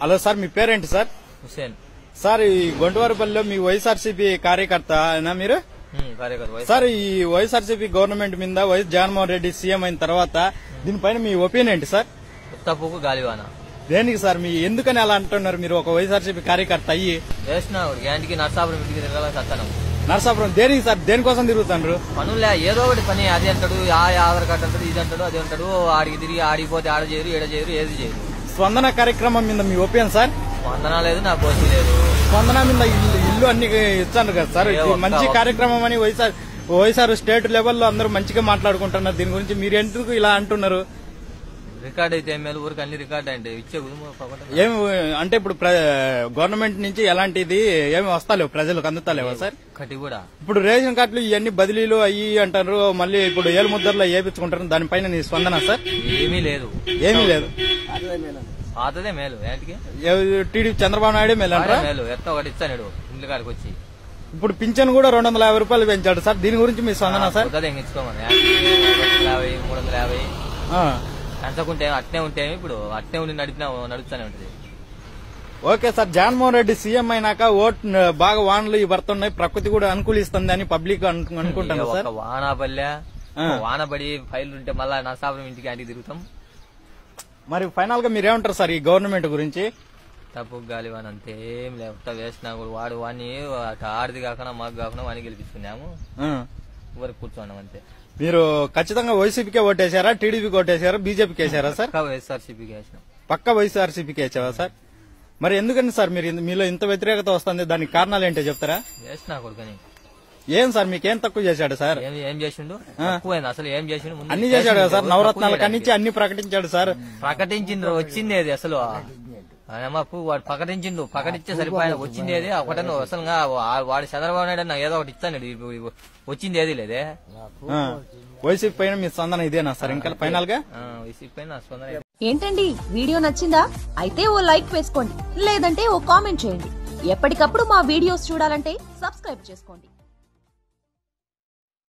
Hello sir మీ పేరేంటి sir? Hussain sir ఈ గొంటువారిపల్లిలో మీ వైఎస్ఆర్సీపీ కార్యకర్త అయినా మీరు? సార్ ఈ వైఎస్ఆర్సీపీ గవర్నమెంట్ మీద వైఎస్ జగన్మోహన్ రెడ్డి సీఎం అయిన తర్వాత దీనిపైన మీ ఒపీనియన్ ఏంటి సార్? ఉత్తప్పుకు గాలివాన. దేనికి సార్ మీ ఎందుకని అలా అంటున్నారు మీరు? ఒక వైఎస్ఆర్సీపీ కార్యకర్త అయ్యి వేసిన గ్యాంటికి నర్సాపురం ఇంటికి తిరగాలని సత్తానం. నరసాపురం దేనికి సార్? దేనికోసం తిరుగుతాండ్రు? పనులే ఏదో ఒకటి పని. అది అంటాడు ఆ ఆధార్ కార్డు అంటాడు ఇది అంటాడు అది అంటాడు. ఆడికి తిరిగి ఆడిపోతే ఆడ చేయరు ఈడ చేయరు ఏది చేయరు. స్పందన కార్యక్రమం మీద మీ ఒపీనియన్ సార్? వందన లేదు నా కోసి లేదు. స్పందన మీద ఇల్లు ఇల్లు అన్ని ఇచ్చాను కదా సార్? మంచి కార్యక్రమం అని వైఎస్ఆర్ వైఎస్ఆర్ స్టేట్ లెవెల్లో అందరూ మంచిగా మాట్లాడుకుంటున్నారు. దీని గురించి మీరు ఎందుకు ఇలా అంటున్నారు? రికార్డ్ అయితే ఏం మేలు? ఊరికి అన్ని రికార్డ్ అంటే ఇచ్చే ఏమి అంటే ఇప్పుడు గవర్నమెంట్ నుంచి ఎలాంటిది ఏమి వస్తాలేవు ప్రజలకు అందుతాలేవా సార్? కూడా. ఇప్పుడు రేషన్ కార్డులు ఇవన్నీ బదిలీలు అయ్యి అంటారు మళ్ళీ ఇప్పుడు ఏలు ముద్దర్లో ఏపించుకుంటారు దానిపైన నీ స్పందన సార్? ఏమీ లేదు. ఏమీ లేదు. పాతదే మేలు ఏంటికి? టీడీ చంద్రబాబు నాయుడే మేలంటారా మేలు. ఎట్ట ఒకటి ఇస్తాడు ఇంటి కాడికి వచ్చి. ఇప్పుడు పింఛన్ కూడా రెండు వందల యాభై రూపాయలు పెంచాడు సార్ దీని గురించి మీ స్పందన సార్? యాభై మూడు వందల యాభై పెంచకుంటే అట్నే ఉంటే ఇప్పుడు అట్నే ఉండి నడిపినా నడుస్తూనే ఉంటది. Okay sir Jaganmohan Reddy CM అయినాక ఓట్ బాగా వానలు పడుతున్నాయి. ప్రకృతి కూడా అనుకూలిస్తుంది అని పబ్లిక్ అను- అనుకుంటాను సార్. వాన పల్లె. వాన పడి ఫైల్ ఉంటే మళ్ళా నరసాపురం ఇంటికి ఇంటికి తిరుగుతాం. మరి ఫైనల్గా మీరేమంటారు సార్ ఈ గవర్నమెంట్ గురించి? తప్పు గాలి వాన అంతే లేవు. వేసినా కూడా వాడు వాడిని అటు ఆడిది కాకుండా మాకు కాకుండా వాడిని గెలిపిస్తున్నాము. ఆ. ఊరికి కూర్చున్నాం అంతే. మీరు ఖచ్చితంగా వైసీపీకే ఓటేశారా టీడీపీకి ఓటేశారా బీజేపీకి వేసారా సార్? వైఎస్ఆర్సీపీకి వేసినాం. పక్క వైఎస్ఆర్సీపీకి వేసావా సార్? మరి ఎందుకని సార్ మీరు మీలో ఇంత వ్యతిరేకత వస్తుంది దానికి కారణాలు ఏంటో చెప్తారా? వేసినా కొడుకని ఏం సార్ మీకేం తక్కువ చేశాడు సార్? ఏం చేసిండు? అసలు ఏం చేసిండు? ముందు అన్ని చేశాడు సార్. నవరత్నాల కన్నించి అన్ని ప్రకటించాడు సార్. ప్రకటించిండు వచ్చింది అది అసలు. వాడు ప్రకటించిండు ప్రకటించే సరిపోయిన వచ్చింది ఏది? ఒకటను అసలు వాడు చంద్రబాబు నాయుడు అన్న ఏదో ఒకటి ఇస్తాను వచ్చింది ఏది లేదే. వైసీపీ పైన మీ స్పందన ఇదేనా సార్? ఇంకా ఫైనల్గా వైసీపీ పైన స్పందన ఏంటండి? వీడియో నచ్చిందా? అయితే ఓ లైక్ వేసుకోండి. లేదంటే ఓ కామెంట్ చేయండి. ఎప్పటికప్పుడు మా వీడియోస్ చూడాలంటే సబ్స్క్రైబ్ చేసుకోండి.